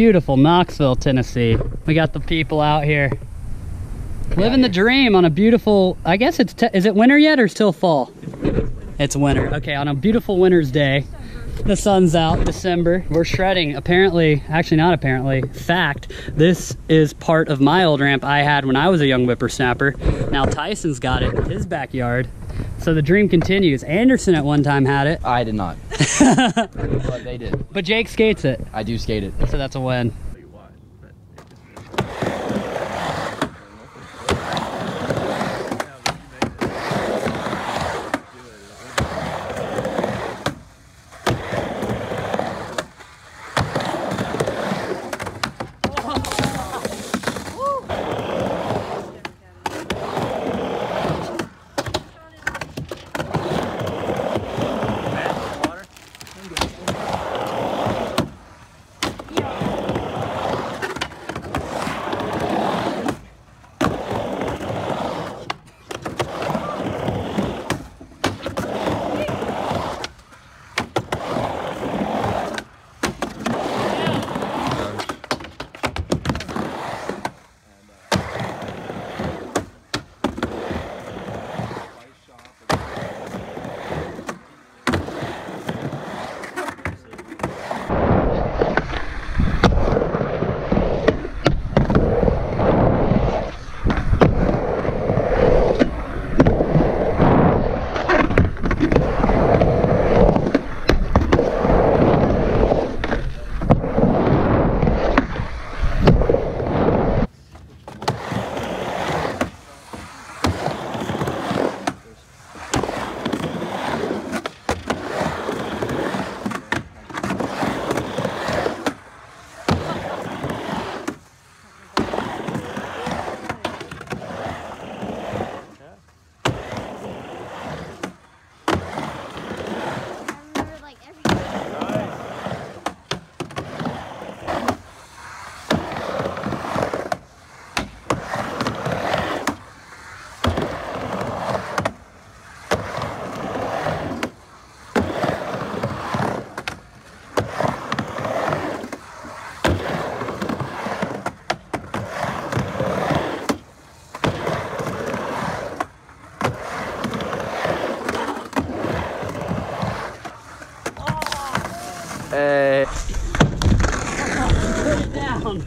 Beautiful Knoxville, Tennessee. We got the people out here living the dream on a beautiful, I guess it's, is it winter yet or still fall? It's winter. Okay, on a beautiful winter's day. The sun's out, December. We're shredding. Apparently, actually not apparently, fact, this is part of my old ramp I had when I was a young whippersnapper. Now Tyson's got it in his backyard. So the dream continues. Anderson at one time had it. I did not. but they did. But Jake skates it. I do skate it. So that's a win. Hey. Put it down.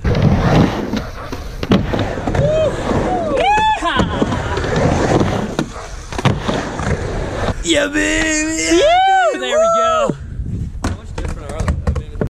Yeah, baby. Yeah!